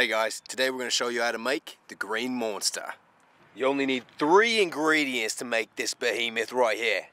Hey guys, today we're going to show you how to make the Green Monster. You only need three ingredients to make this behemoth right here.